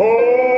Oh!